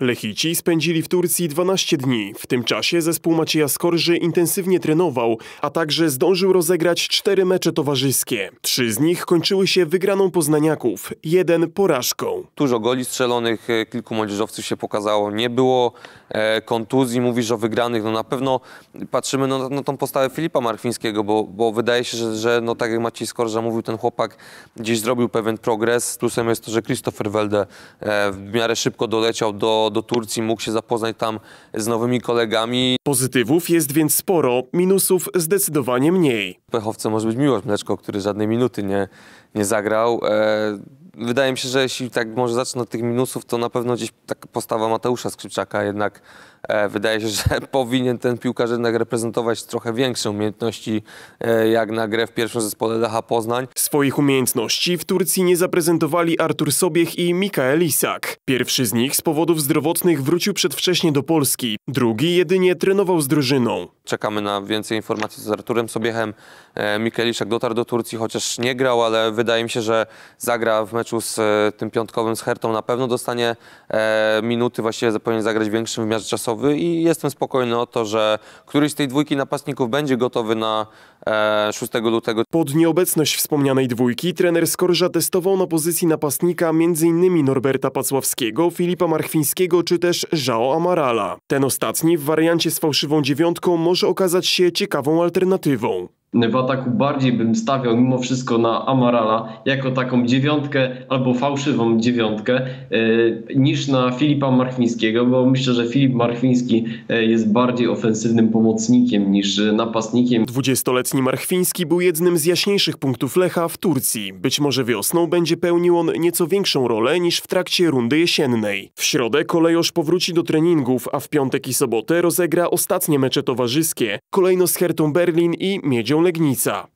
Lechici spędzili w Turcji 12 dni. W tym czasie zespół Macieja Skorży intensywnie trenował, a także zdążył rozegrać cztery mecze towarzyskie. Trzy z nich kończyły się wygraną poznaniaków, jeden porażką. Dużo goli strzelonych, e, kilku młodzieżowców się pokazało. Nie było kontuzji, mówisz o wygranych. No na pewno patrzymy no, na tą postawę Filipa Marchwińskiego, bo, bo wydaje się, że, że no, tak jak Maciej Skorża mówił, ten chłopak gdzieś zrobił pewien progres. Plusem jest to, że Christopher Welde e, w miarę szybko doleciał do, do Turcji, mógł się zapoznać tam z nowymi kolegami. Pozytywów jest więc sporo, minusów zdecydowanie mniej. Pechowcem może być Miłosz Mleczko, który żadnej minuty nie, nie zagrał. E, wydaje mi się, że jeśli tak może zacznę od tych minusów, to na pewno gdzieś taka postawa Mateusza Skrzypczaka jednak e, wydaje się, że powinien ten piłkarz jednak reprezentować trochę większe umiejętności e, jak na grę w pierwszym zespole Lecha Poznań. Swoich umiejętności w Turcji nie zaprezentowali Artur Sobiech i Mikael Isak. Pierwszy z nich z powodów zdrowotnych wrócił przedwcześnie do Polski, drugi jedynie trenował z drużyną. Czekamy na więcej informacji z Arturem Sobiechem. E, Mikeliszek dotarł do Turcji, chociaż nie grał, ale wydaje mi się, że zagra w meczu z e, tym piątkowym z Hertą. Na pewno dostanie e, minuty, właściwie powinien zagrać w większym wymiarze czasowy i jestem spokojny o to, że któryś z tej dwójki napastników będzie gotowy na e, 6 lutego. Pod nieobecność wspomnianej dwójki trener Skorża testował na pozycji napastnika m.in. Norberta Pacławskiego, Filipa Marchwińskiego czy też Żao Amarala. Ten ostatni w wariancie z fałszywą dziewiątką może okazać się ciekawą alternatywą. W ataku bardziej bym stawiał mimo wszystko na Amarala jako taką dziewiątkę albo fałszywą dziewiątkę yy, niż na Filipa Marchwińskiego, bo myślę, że Filip Marchwiński yy, jest bardziej ofensywnym pomocnikiem niż napastnikiem. 20-letni Marchwiński był jednym z jaśniejszych punktów Lecha w Turcji. Być może wiosną będzie pełnił on nieco większą rolę niż w trakcie rundy jesiennej. W środę kolejosz powróci do treningów, a w piątek i sobotę rozegra ostatnie mecze towarzyskie, kolejno z Hertą Berlin i Miedzią Legnica.